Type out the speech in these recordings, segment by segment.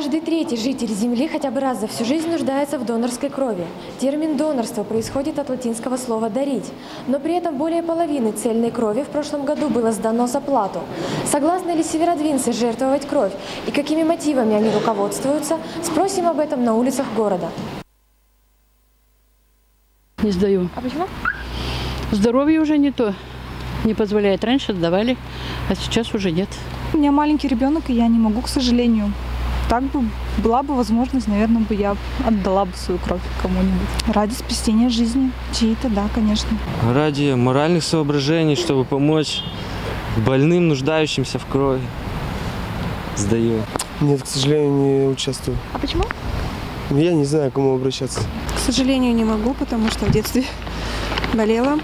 Каждый третий житель Земли хотя бы раз за всю жизнь нуждается в донорской крови. Термин «донорство» происходит от латинского слова «дарить». Но при этом более половины цельной крови в прошлом году было сдано за плату. Согласны ли северодвинцы жертвовать кровь? И какими мотивами они руководствуются? Спросим об этом на улицах города. Не сдаю. А почему? Здоровье уже не то. Не позволяет. Раньше сдавали, а сейчас уже нет. У меня маленький ребенок, и я не могу, к сожалению. Так бы была бы возможность, наверное, бы я отдала бы свою кровь кому-нибудь. Ради спасения жизни чьей-то, да, конечно. Ради моральных соображений, чтобы помочь больным, нуждающимся в крови. Сдаю. Нет, к сожалению, не участвую. А почему? Я не знаю, к кому обращаться. К сожалению, не могу, потому что в детстве болела.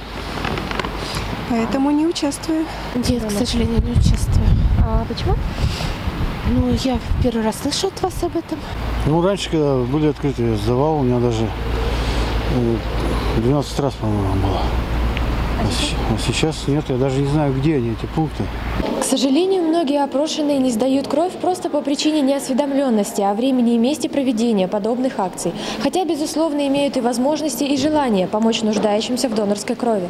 Поэтому не участвую. Нет, к сожалению, не участвую. А почему? Ну, я первый раз слышу от вас об этом. Ну, раньше, когда были открыты, я сдавал, у меня даже э, 12 раз, по-моему, было. А, с- а сейчас нет, я даже не знаю, где они, эти пункты. К сожалению, многие опрошенные не сдают кровь просто по причине неосведомленности о времени и месте проведения подобных акций. Хотя, безусловно, имеют и возможности, и желание помочь нуждающимся в донорской крови.